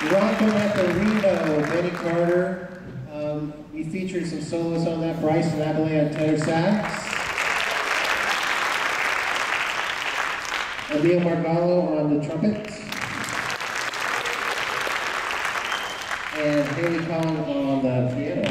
Rompin' at the Reno, Benny Carter. Um, we featured some solos on that. Bryce and Abilene on tenor sax. Emil Margallo on the trumpet. And Haley Collin on the piano.